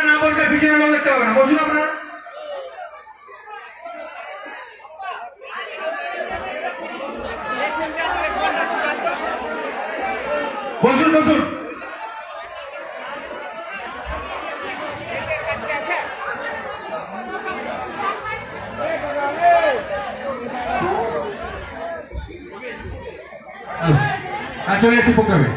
আপনারা না বসলে পিছনে লোক দেখতে পাবেন না। বসুন আপনারা। বসুন বসুন। চলে যাচ্ছি প্রোগ্রামে।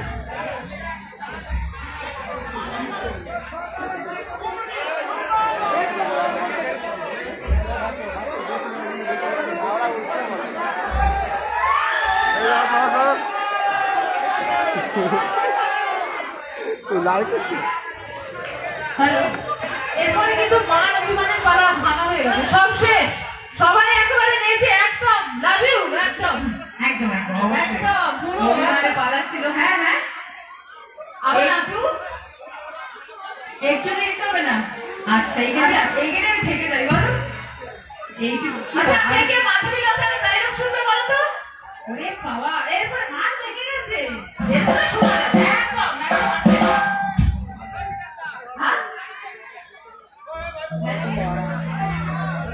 হ্যালো। এরপরে কিন্তু মান অভিমানের পালা ভাঙা হয়ে গেছে। সব শেষ। সবাই একেবারে নেচে একদম। লাভ ইউ একদম। একদম একদম। একদম। পুরো অভিমানের পালা ছিল। হ্যাঁ হ্যাঁ। আবার একটু একটু দেরি হবে না? আচ্ছা এইখানে এইখানে আমি থেকে যাই বলো। এইটুকু। আচ্ছা কে কে? মাধবী লতার ডায়লগ শুনবে বলো তো? ওরে বাবা, এরপরে একদম হ্যাঁ?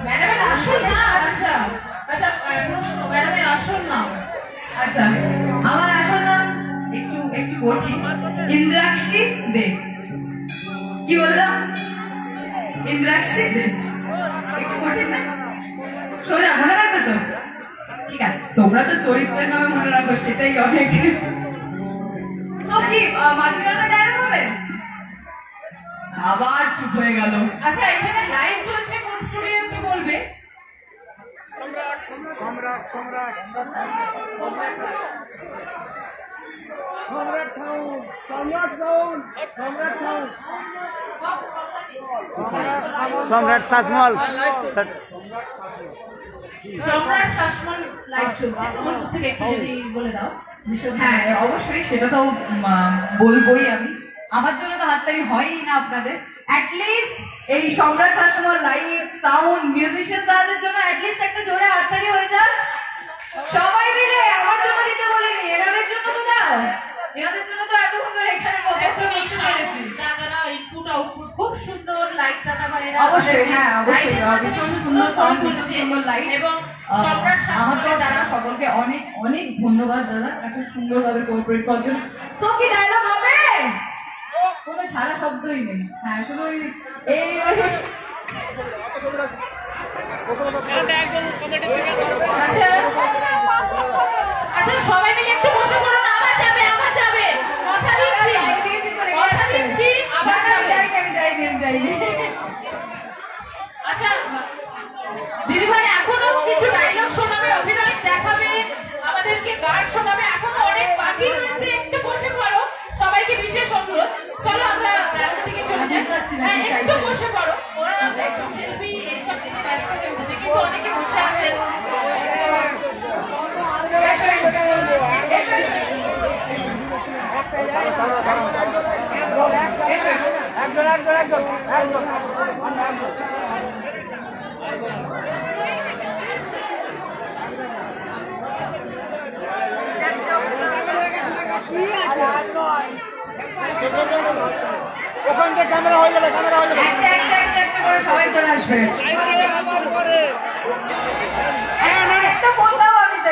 ম্যাডামের আসল না আচ্ছা আচ্ছা আচ্ছা একটু একটু কঠিন। ইন্দ্রাক্ষী দে কি বললাম? ইন্দ্রাক্ষী দে একটু কঠিন না? সোজা, মনে রাখবে তো? তোমরা তো চরিত্রের নামে মনে রাখো সেটাই অনেক। আবার চুপ হয়ে গেল। আচ্ছা এখানে লাইভ চলছে কোন স্টুডিও একটু বলবে? সম্রাট সাউন্ড সম্রাট সাউন্ড সম্রাট সাউন্ড। সম্রাট শাসমল সম্রাট শাসমল লাইভ চলছে। তোমার থেকে একটু যদি বলে দাও। হ্যাঁ অবশ্যই সেটা তো বলবোই আমি। আমার জন্য তো হাততালি হয়ই না আপনাদের। অ্যাটলিস্ট এই সম্রাট শাসমল লাইভ সাউন্ড মিউজিশিয়ান তাদের জন্য অ্যাটলিস্ট একটা জোরে হাততালি হয়ে যাক। সবাই মিলে আমার জন্য দিতে বলিনি এনাদের জন্য তো দাও এনাদের জন্য তো এতক্ষণ ধরে এখানে খুব সুন্দর লাইট দাদা ভাইরা অবশ্যই, হ্যাঁ, অবশ্যই। ভীষণ সুন্দর sound, ভীষণ সুন্দর light। এবং আহ, সম্রাট আমার তো শাসমল দাদা সকলকে অনেক অনেক ধন্যবাদ দাদা। এত সুন্দরভাবে কোঅপারেট করার জন্য। সো কি ডায়লগ হবে? কোনো সারা শব্দই নেই। হ্যাঁ শুধু এই আচ্ছা। আচ্ছা সবাই মিলে একটু বসে পড়ুন আবার যাবে আবার যাবে কথা দিচ্ছি কথা দিচ্ছি আবার না, না, আমি যাবে যাইনি, আমি যাইনি, আচ্ছা দিদিভাই এখনও কিছু ডায়লগ শোনাবে অভিনয় দেখাবে আমাদেরকে গান শোনাবে এখনও অনেক বাকি রয়েছে একটু বসে পড়ো সবাইকে বিশেষ অনুরোধ। চলো আমরা ডায়লগের দিকে চলে যাই। বুঝতে পারছি না কি একটু বসে পড়ো। ওরা একটু সেলফি এইসব নিয়ে ব্যস্ত হয়ে উঠেছে কিন্তু অনেকে বসে আছেন এসো, এসো, এসো, এসো, এসো, এসো। একজন একজন একজন একজন। ওখান ক্যামেরা হয়ে যাবে ক্যামেরা হয়ে যাবে। একটা ফোন দাও আমাকে।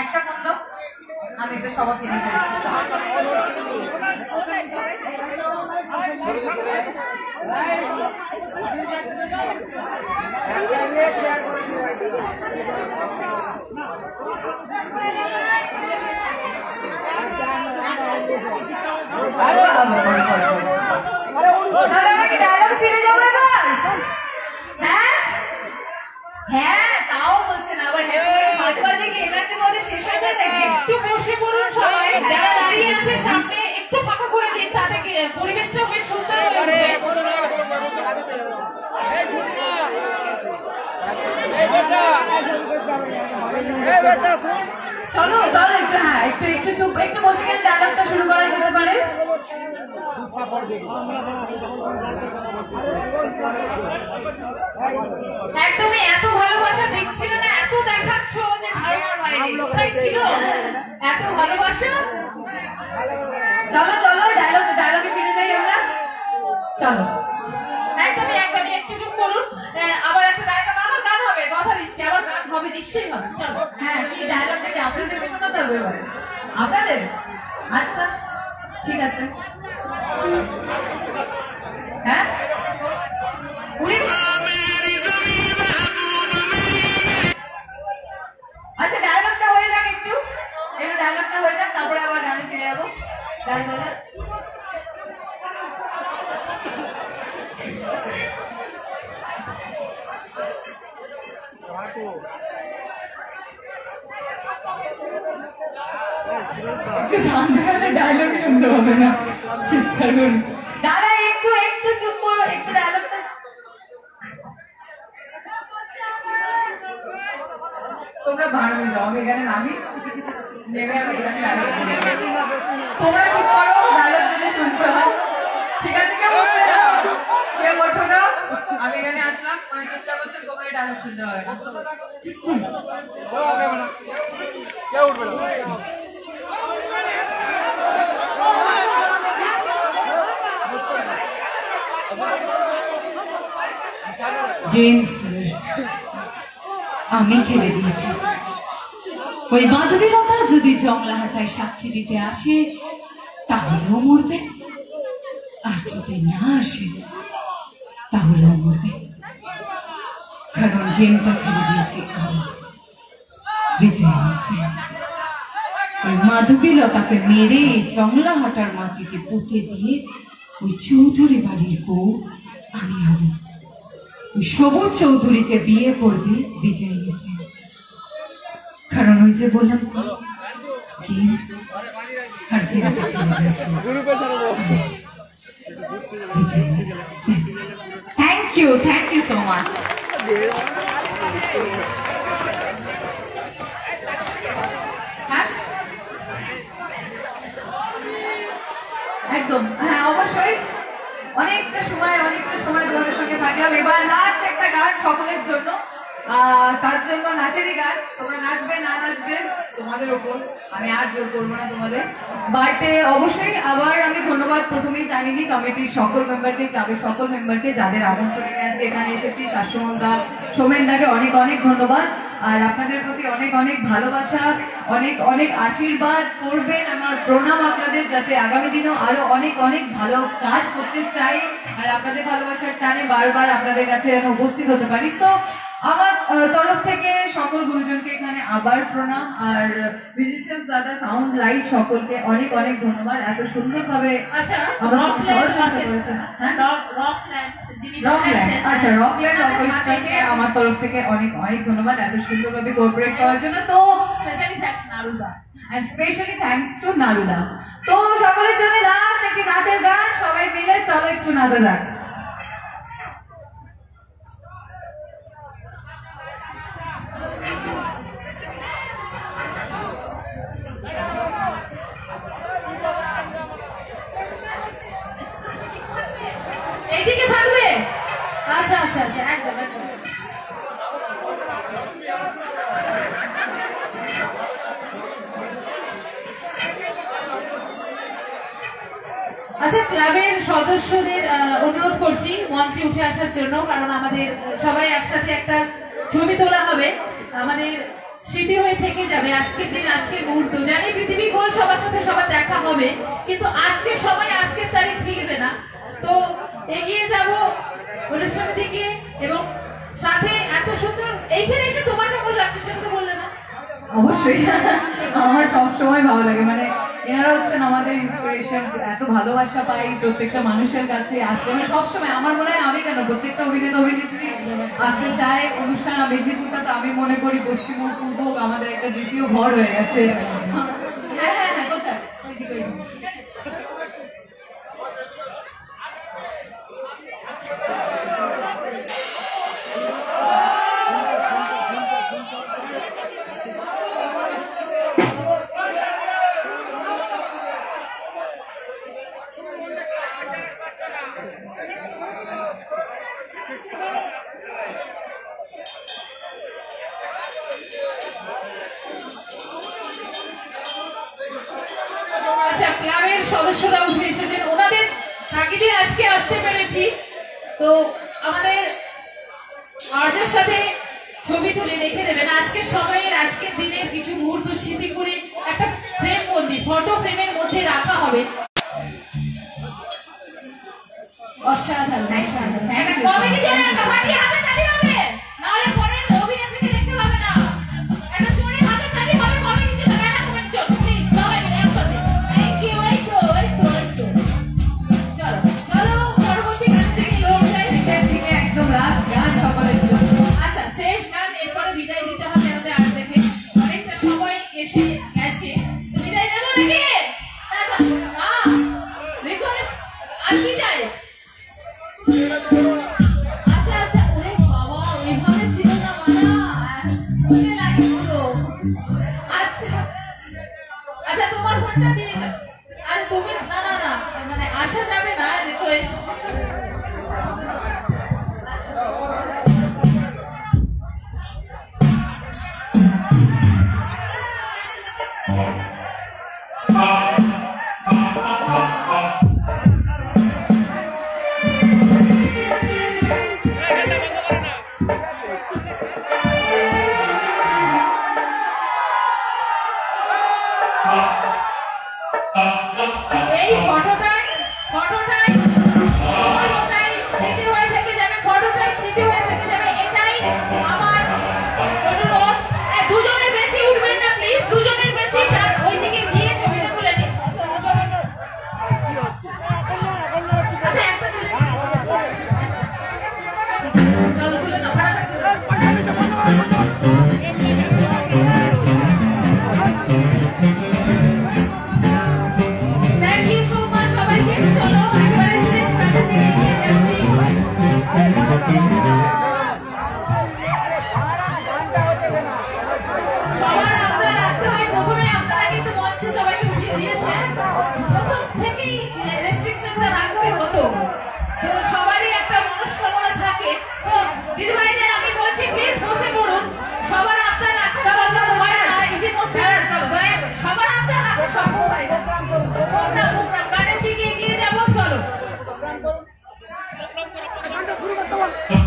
একটা ফোন দাও। আমি এটা সবাইকে নিতে তাহলে আমরা কি ডায়লগ ফিরে যাব এবার হ্যাঁ হ্যাঁ তাও বলছেন আবার হ্যাঁ মাঝে মাঝে কি এনার্জি মধ্যে শেষ হয়ে যায় একটু বসে পড়ুন সবাই। যারা দাঁড়িয়ে আছে সামনে একটু ফাঁকা করে দিন তাতে কি পরিবেশটা বেশ সুন্দর হয়ে উঠবে চলো চলো একটু হ্যাঁ একটু একটু চুপ একটু বসে গেলে ডায়লগটা শুরু করা যেতে পারে। একদমই এত ভালোবাসা দিচ্ছিল না এত দেখাচ্ছ যে ধারণার বাইরে। কোথায় ছিল? এত ভালোবাসা? চলো চলো ডায়লগ ডায়লগে ফিরে যাই আমরা। চলো। একদমই আবার একটা ডায়লগ আমার হবে, কথা দিচ্ছি, আবার গান নিশ্চয়ই হবে। চলো। হ্যাঁ কি ডায়লগটা কি আপনাদেরকে শোনাতে হবে এবারে। আপনাদের? আচ্ছা ঠিক আছে। আমি খেলে দিয়েছি। ওই মাধবীলতা যদি জংলাহাটায় সাক্ষী দিতে আসে, তাহলেও মরবে। আর যদি না আসে, তাহলেও মরবে। গেমটা খেলে দিয়েছি ওই মাধবীলতাকে মেরে এই জংলাহাটার মাটিতে পুঁতে দিয়ে ওই চৌধুরী বাড়ির বউ আমি হব ওই সবুজ চৌধুরীকে বিয়ে করবে বিজয় সেন কারণ ওই যে বললাম স্যার, গেম আর গেমটা খেলে দিয়েছি। হ্যাঁ? একদম। হ্যাঁ অবশ্যই। অনেকটা সময় অনেকটা সময় তোমাদের সঙ্গে থাকলাম। এবার লাস্ট একটা গান সকলের জন্য। আহ, তার জন্য নাচেরই গান। তোমরা নাচবে না নাচবে তোমাদের ওপর আমি আর জোর করব না তোমাদের। বাট অবশ্যই আবার আমি ধন্যবাদ প্রথমেই জানিনি কমিটির সকল মেম্বারকে ক্লাবের সকল মেম্বারকে যাদের আমন্ত্রণে আজকে এখানে এসেছি শাসমল দা, সোমেন দাকে অনেক অনেক ধন্যবাদ। আর আপনাদের প্রতি অনেক অনেক ভালোবাসা, অনেক অনেক আশীর্বাদ করবেন আমার প্রণাম আপনাদের যাতে আগামী দিনেও আরও অনেক অনেক ভালো কাজ করতে চাই। আর আপনাদের ভালোবাসার টানে বারবার আপনাদের কাছে যেন উপস্থিত হতে পারি। তো আমার তরফ থেকে সকল গুরুজনকে এখানে আবার প্রণাম আর মিউজিশিয়ান দাদা সাউন্ড লাইট সকলকে অনেক অনেক ধন্যবাদ। এত আচ্ছা সহযোগিতা অর্কেস্ট্রা করেছেন। হ্যাঁ? যিনি আচ্ছা রকল্যান্ড অর্কেস্ট্রাকে আমার তরফ থেকে অনেক অনেক ধন্যবাদ। এত সুন্দর ভাবে কোঅপারেট করার জন্য। তো স্পেশালি থ্যাঙ্কস নারুদা। অ্যান্ড স্পেশালি থ্যাঙ্কস টু নারুদা। তো সকলের জন্য একটি নাচের গান সবাই মিলে চলো একটু নাচা যাক। সদস্যদের অনুরোধ করছি মঞ্চে উঠে আসার জন্য, কারণ আমাদের সবাই একসাথে একটা ছবি তোলা হবে। আমাদের স্মৃতি হয়ে থেকে যাবে আজকের দিন, আজকের মুহূর্ত। জানি পৃথিবী গোল, সবার সাথে সবার দেখা হবে, কিন্তু আজকের সময় আজকের তারিখ ফিরবে না। তো এগিয়ে যাব অনুষ্ঠানের দিকে এবং সাথে এত সুন্দর, এইখানে এসে তোমার কেমন লাগছে সেটা তো বললে না। অবশ্যই। আমার সব সময় ভালো লাগে। মানে এনারা হচ্ছেন আমাদের ইন্সপিরেশন এত ভালোবাসা পাই প্রত্যেকটা মানুষের কাছে। আসলে আমি সবসময়, আমার মনে হয় আমি কেন প্রত্যেকটা অভিনেতা অভিনেত্রী আসতে চাই, অনুষ্ঠান মেদিনীপুরটা তো আমি মনে করি পশ্চিমবঙ্গ আমাদের একটা দ্বিতীয় ঘর হয়ে গেছে। গ্রামের সদস্যরা উঠে এসেছেন। ওনাদের তাগিদে আজকে আসতে পেরেছি। তো আমাদের আর্যের সাথে ছবি তুলে রেখে দেবেন আজকের সময়ের, আজকের দিনের কিছু মুহূর্ত স্মৃতি করে একটা ফ্রেম বন্দি ফটো ফ্রেমের মধ্যে রাখা হবে। অসাধারণ অসাধারণ। হ্যাঁ, Come on.